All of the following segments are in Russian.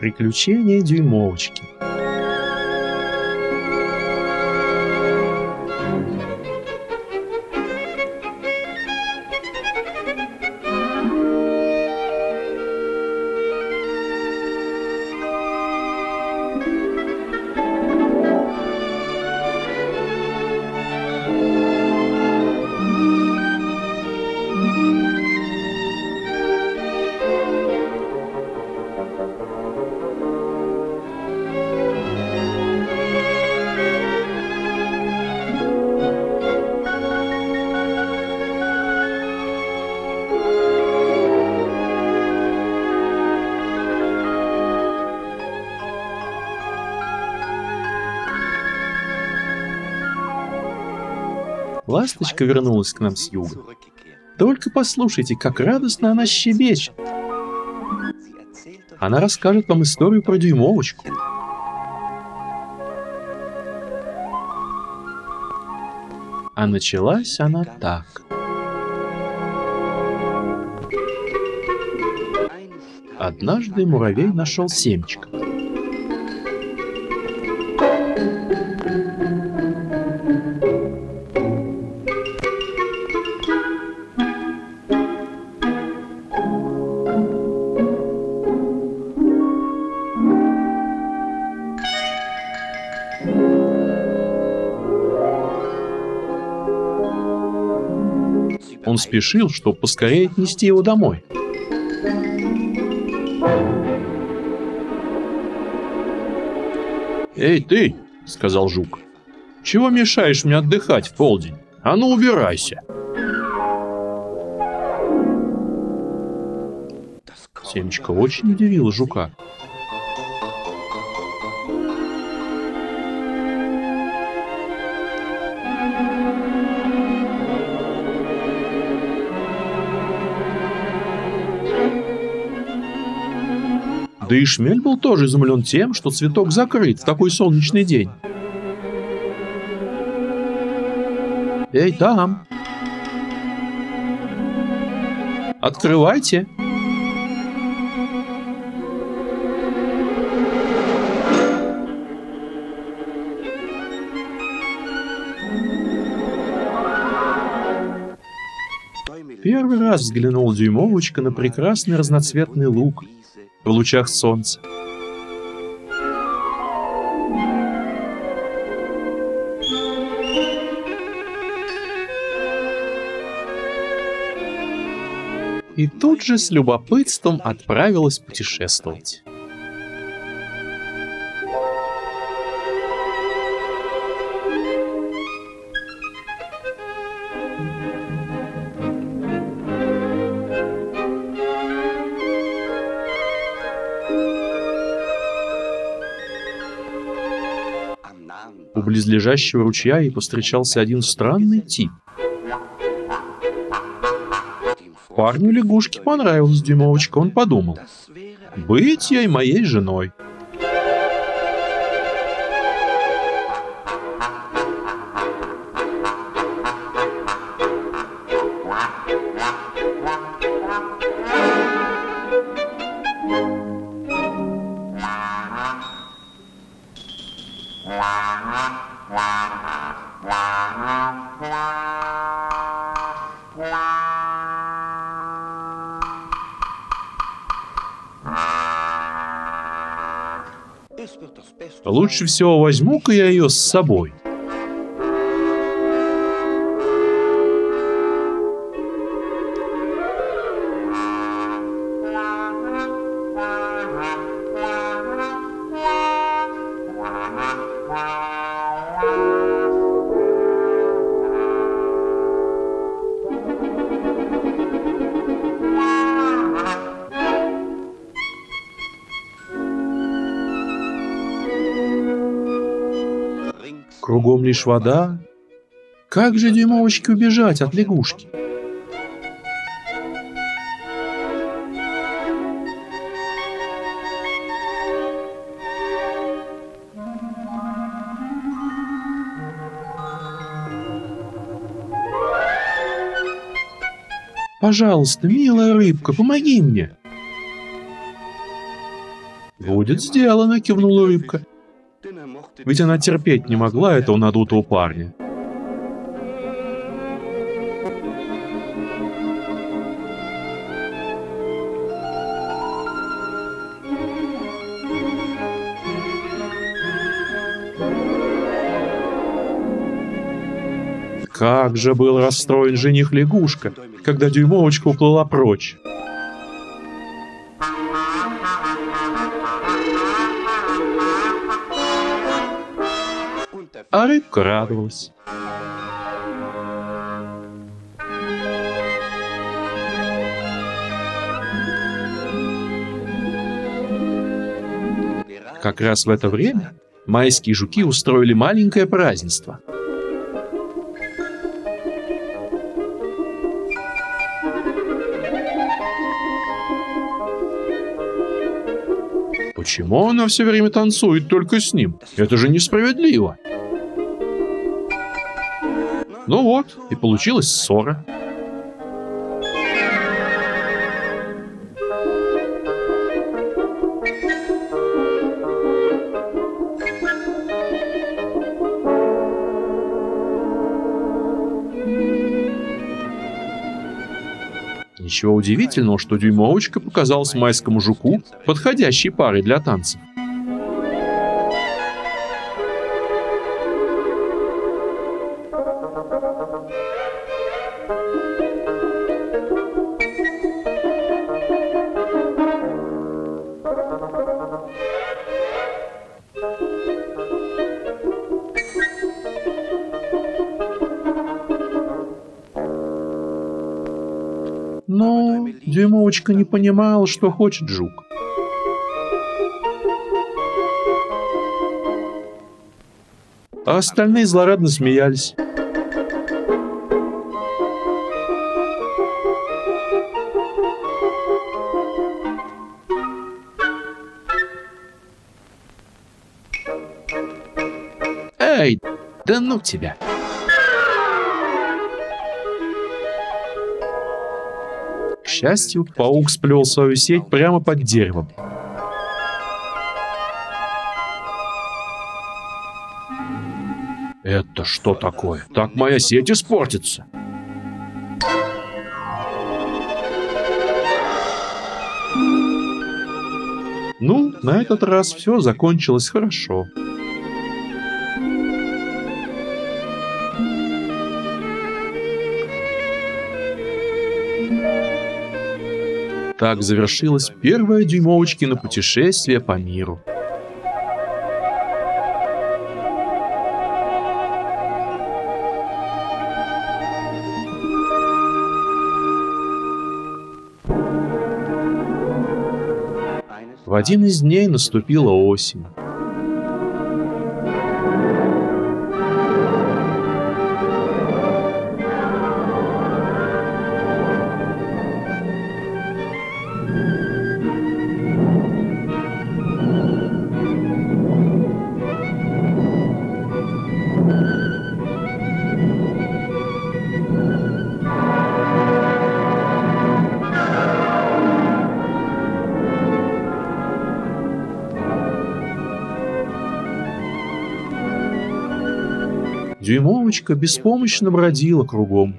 Приключения дюймовочки. Ласточка вернулась к нам с юга. Только послушайте, как радостно она щебечет. Она расскажет вам историю про дюймовочку. А началась она так. Однажды муравей нашел семечко. Он спешил, чтобы поскорее отнести его домой. «Эй, ты!» — сказал жук. «Чего мешаешь мне отдыхать в полдень? А ну, убирайся!» Семечко очень удивило жука. Да и Шмель был тоже изумлен тем, что цветок закрыт в такой солнечный день. «Эй, там!» «Открывайте!» Первый раз взглянул дюймовочка на прекрасный разноцветный лук в лучах солнца. И тут же с любопытством отправилась путешествовать. У близлежащего ручья ей повстречался один странный тип. Парню лягушки понравилась дюймовочка, он подумал. Быть ей моей женой. Лучше всего возьму-ка я ее с собой. кругом лишь вода. Как же дюймовочке убежать от лягушки? Пожалуйста, милая рыбка, помоги мне. Будет сделано, кивнула рыбка. Ведь она терпеть не могла этого надутого парня. Как же был расстроен жених лягушка, когда дюймовочка уплыла прочь. А рыбка радовалась. Как раз в это время майские жуки устроили маленькое празднество – Почему она все время танцует только с ним? Это же несправедливо. Ну вот, и получилась ссора. Ничего удивительного, что дюймовочка показалась майскому жуку подходящей парой для танцев. Но Дюймовочка не понимала, что хочет жук. А остальные злорадно смеялись. Эй, да ну тебя! счастью, паук сплел свою сеть прямо под деревом. Это что такое? Так моя сеть испортится. Ну, на этот раз все закончилось хорошо. Так завершилось первое дюймовочкино путешествие по миру. В один из дней наступила осень. Дюймовочка беспомощно бродила кругом.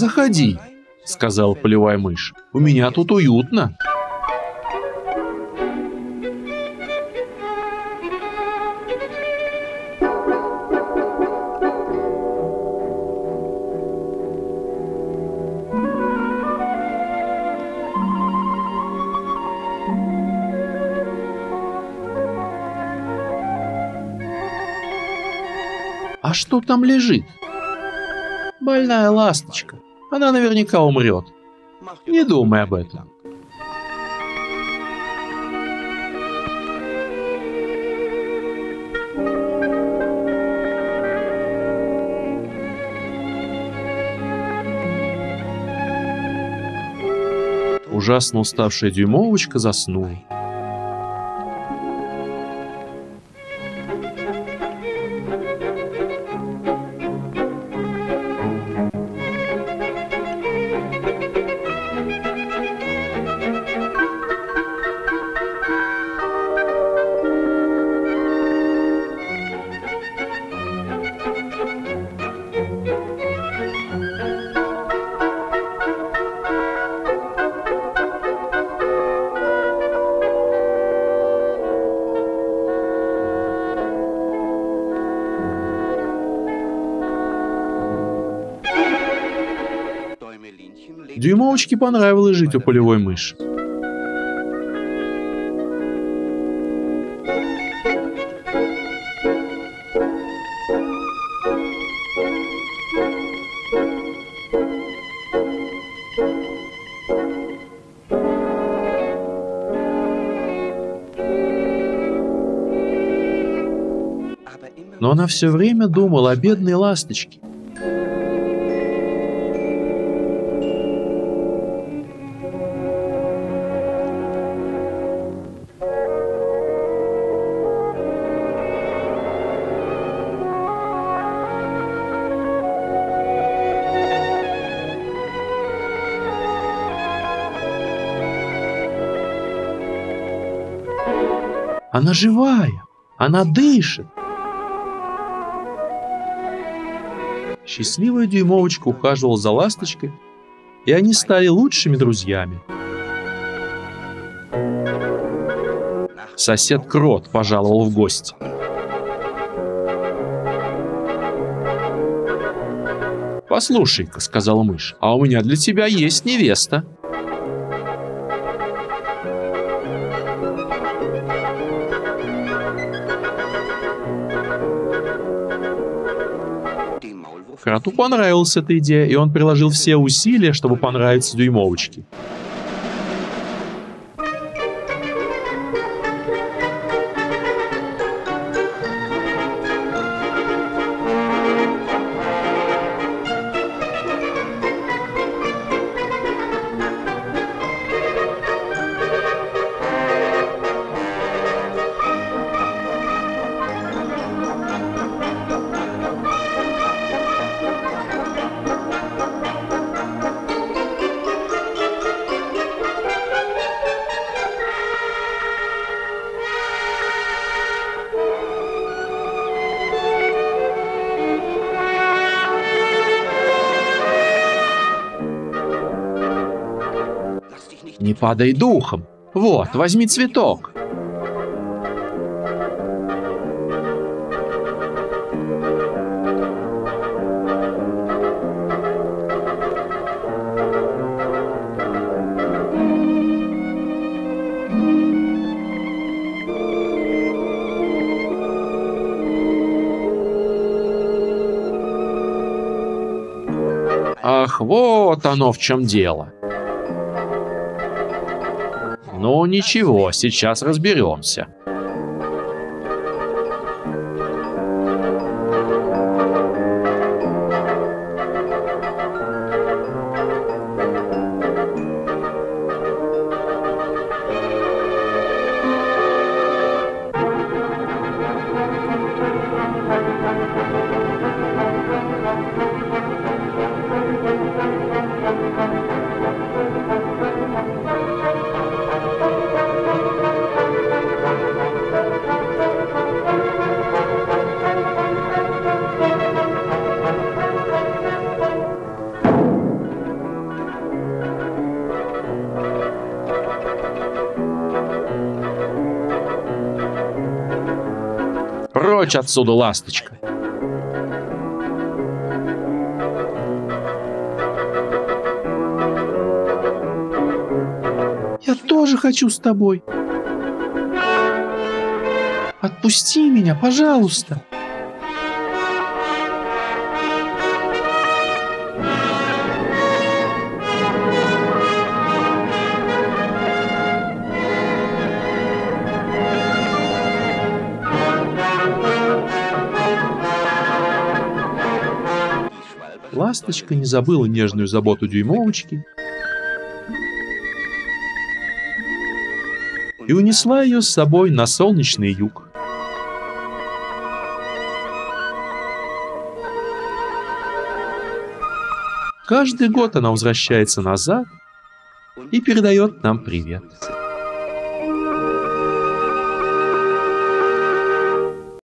«Заходи», — сказал полевая мышь. «У меня тут уютно». «А что там лежит?» «Больная ласточка», она наверняка умрет. Не думай об этом. Ужасно уставшая дюймовочка заснула. Дюймовочке понравилось жить у полевой мыши. Но она все время думала о бедной ласточке. Она живая, она дышит. Счастливая дюймовочка ухаживала за ласточкой, и они стали лучшими друзьями. Сосед Крот пожаловал в гости. «Послушай-ка», — сказала мышь, — «а у меня для тебя есть невеста». Кроту понравилась эта идея, и он приложил все усилия, чтобы понравиться дюймовочке. Не падай духом. Вот, возьми цветок. Ах, вот оно в чем дело. Ну ничего, сейчас разберемся. Прочь отсюда, ласточка. Я тоже хочу с тобой. Отпусти меня, пожалуйста. Ласточка не забыла нежную заботу дюймовочки и унесла ее с собой на солнечный юг. Каждый год она возвращается назад и передает нам привет.